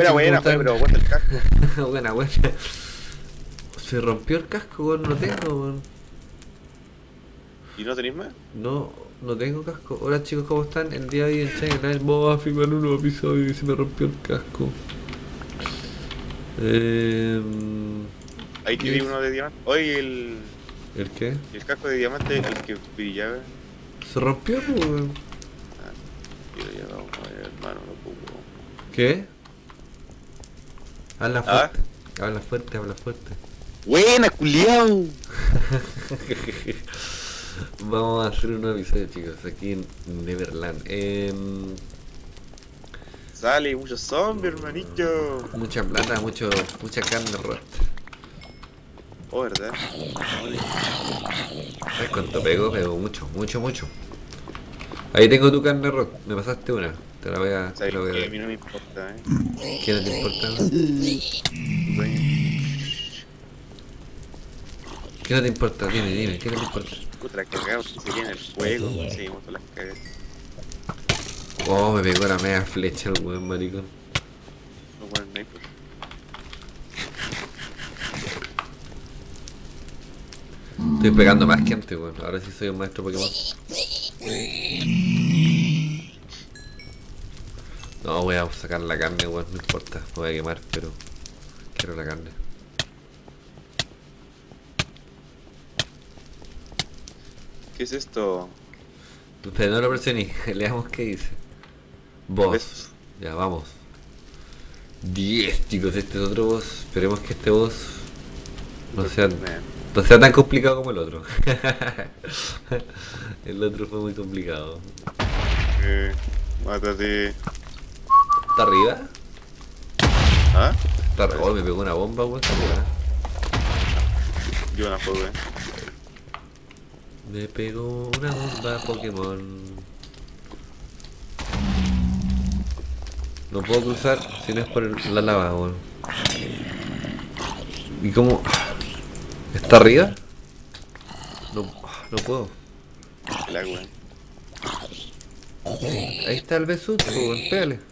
Hola, buena, ¿cómo pero aguanta el casco. buena, buena. Se rompió el casco, weón, no tengo, weón. ¿Y no tenéis más? No, no tengo casco. Hola chicos, ¿cómo están? El día de hoy en China vamos a filmar un nuevo episodio y se me rompió el casco. Eh, Ahí te di Yes. uno de diamante. Oye, el, ¿El qué? el casco de diamante, el que brillaba. Se rompió, weón. Yo lo llevaba, oye, hermano, no puedo. ¿Qué? Habla Ah. fuerte. Habla fuerte, habla fuerte. ¡Buena, culiao! Vamos a hacer un nuevo episodio, chicos, aquí en Neverland. Em, Sale muchos zombies, hermanito. mucha plata, mucho, mucha carne rota. Oh, ¿verdad? ¿Sabes cuánto pego? Pego mucho, mucho, mucho. Ahí tengo tu carne rot. Me pasaste una. Te la voy a. Te ¿Sabes la voy? A a mí no me importa, eh. ¿Qué no te importa? ¿Qué no te importa? Dime, dime, ¿qué no te importa? Puta, cagados que se el fuego. Seguimos con las cagas. Oh, me pegó la media flecha el buen maricón. No sniper. Estoy pegando más que antes, weón. Ahora sí soy un maestro Pokémon. No, voy a sacar la carne, weón. No importa. Me voy a quemar, pero quiero la carne. ¿Qué es esto? Pero no lo presioné. Leamos qué dice. Boss. Ya, vamos. 10, chicos. Este es otro boss. Esperemos que este boss no sea, Eh, no sea tan complicado como el otro. el otro fue muy complicado. eh, mátate. ¿Está arriba? ¿Ah? Está arriba. Oh, me pegó una bomba, weón. Está arriba. Yo una juego, eh. Me pegó una bomba Pokémon. No puedo cruzar si no es por el- la lava, weón. ¿Y cómo? ¿Está arriba? No, no puedo. El agua. Ahí está el Besut, weón. Pégale.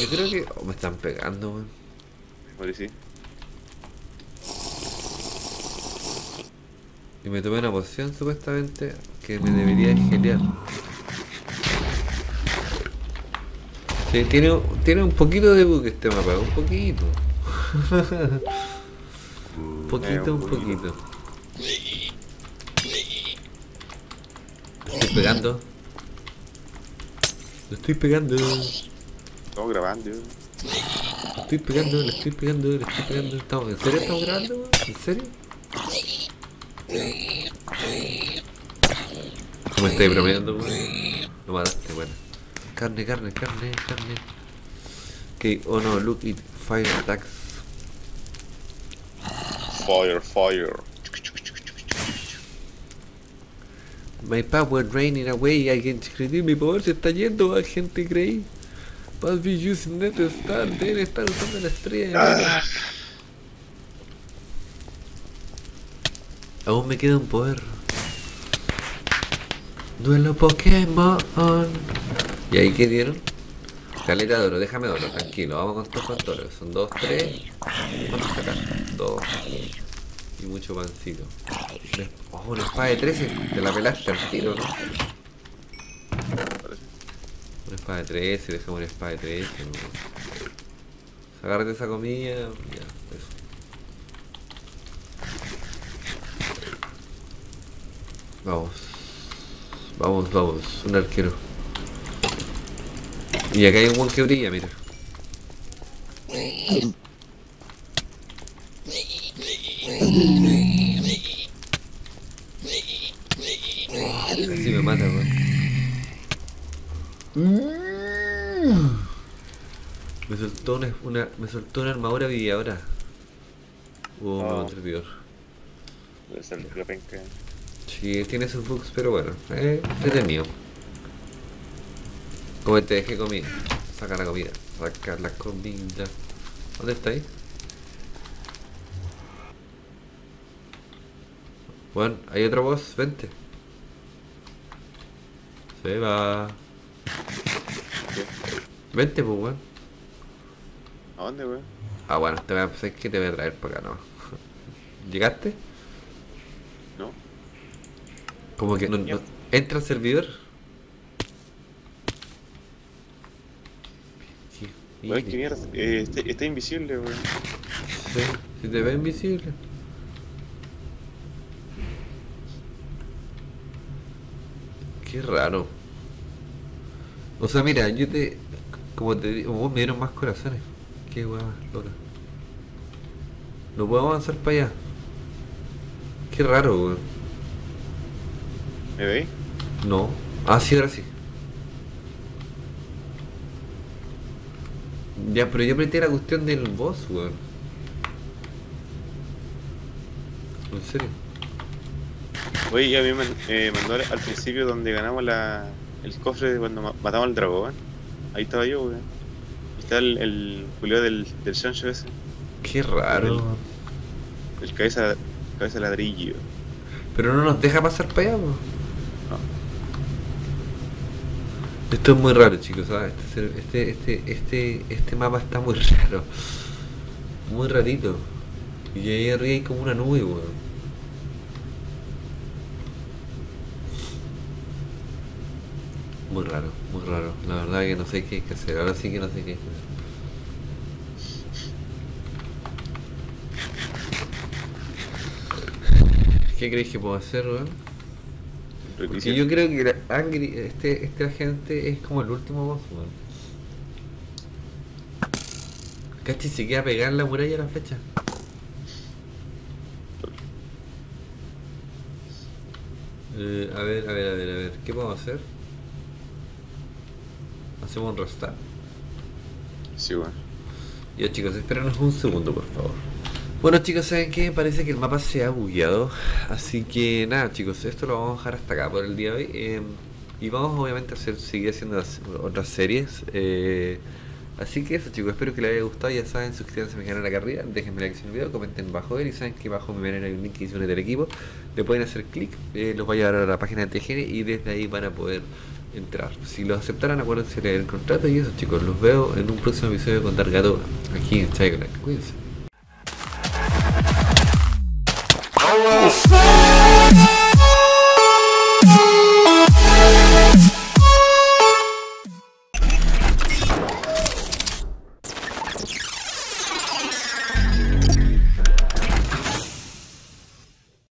Yo creo que... oh, me están pegando, weón. Morí, sí. Y me tomé una poción supuestamente que me debería gelear. Sí, tiene, tiene un poquito de bug este mapa, un poquito. un poquito, un poquito. Estoy pegando. Le estoy pegando. Estamos grabando. estoy pegando, le estoy pegando, le estoy pegando. ¿Estamos, ¿En serio estamos grabando? weón? ¿En serio? ¿Cómo me estáis bromeando, weón? Lo mataste, bueno. Carne, carne, carne, carne. Ok, oh no, look it, fire attacks. Fire, fire. My power draining away, creer mi poder se está yendo, agente Grey. Using net star, deben estar usando la estrella de Mera. Aún me queda un poder. Duelo Pokémon. ¿Y ahí qué dieron? Caleta de oro, déjame oro, tranquilo, vamos con estos factores. Son dos, tres. ¿Cuántos sacan? Dos. Y mucho pancito. Oh, una espada de 13. Te la pelaste al tiro, ¿no? Espada de 13, dejamos una espada de 13. ¿no? Agárrate esa comida. Ya, eso. Vamos. Vamos, vamos. Un arquero. Y acá hay un buen que brilla, mira. Casi me mata, weón. Me soltó una, una- me soltó una armadura viviadora. Uh, Oh. un servidor. Debe ser la penca. Sí, tiene sus bugs, pero bueno, eh, entretenido. Como te dejé comida. Saca la comida. Saca la comida. ¿Dónde está ahí? Bueno, hay otro boss, vente. Se va. Vente, pues, weón. ¿A dónde, weón? Ah, bueno, te voy a, ¿sabes qué? te voy a traer para acá, no. ¿Llegaste? No. Como que no, no- entra al servidor. Sí, Weón, qué mierda. Eh, está, está invisible, weón. Sí, si te ve invisible. Qué raro. O sea, mira, yo te. Como te digo, vos me dieron más corazones. Qué weá loca. No puedo avanzar para allá. Qué raro, weón. ¿Me veis? No. Ah, sí, ahora sí. Ya, pero yo apreté la cuestión del boss, weón. En serio. Oye, ya a mí me eh, mandó al, principio donde ganamos la, el cofre de cuando ma- matamos al dragón. Ahí estaba yo, weón. Está el, el Julio del, del Shonshu ese. Qué raro. El cabeza, cabeza ladrillo. Pero no nos deja pasar para allá. No. Esto es muy raro, chicos. ¿sabes? Este, este, este, este, este mapa está muy raro. Muy rarito. Y ahí arriba hay como una nube, weón. Muy raro, muy raro. La verdad que no sé qué hay que hacer. Ahora sí que no sé qué hay que hacer. ¿Qué crees que puedo hacer, weón? Porque yo creo que la Angry, este, este agente es como el último boss, weón. Cachi se queda pegada en la muralla la flecha. Eh, a ver, a ver, a ver, a ver, ¿qué podemos hacer? Hacemos un restart. Sí, weón. Ya chicos, espérenos un segundo por favor. Bueno chicos, ¿saben qué? Parece que el mapa se ha bugueado. Así que nada chicos, esto lo vamos a dejar hasta acá por el día de hoy. eh, y vamos obviamente a hacer, seguir haciendo las- otras series. eh, así que eso chicos, espero que les haya gustado. Ya saben, suscríbanse a mi canal acá arriba. Déjenme like en el video, comenten bajo él. Y saben que bajo mi banner hay un link que unir del equipo. Le pueden hacer clic, eh, los va a llevar a la página de TGN y desde ahí van a poder entrar. Si lo aceptaran, acuérdense leer el contrato y eso, chicos. Los veo en un próximo episodio con Dargatoga, aquí en Chai Cuídense.